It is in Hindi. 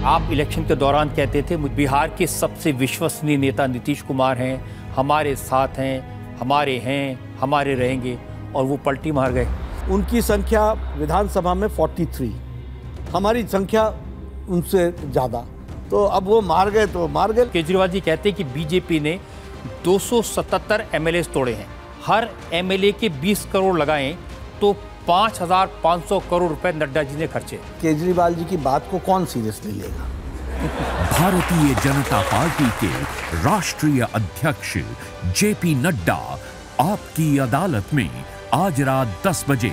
आप इलेक्शन के दौरान कहते थे बिहार के सबसे विश्वसनीय नेता नीतीश कुमार हैं हमारे साथ हैं हमारे हैं हमारे रहेंगे। और वो पलटी मार गए। उनकी संख्या विधानसभा में 43 हमारी संख्या उनसे ज़्यादा। तो अब वो मार गए तो मार गए। केजरीवाल जी कहते हैं कि बीजेपी ने 277 एमएलए तोड़े हैं। हर एमएलए के 20 करोड़ लगाएँ तो 5,500 करोड़ रुपए नड्डा जी ने खर्चे। केजरीवाल जी की बात को कौन सीरियसली लेगा? भारतीय जनता पार्टी के राष्ट्रीय अध्यक्ष जेपी नड्डा आपकी अदालत में आज रात 10 बजे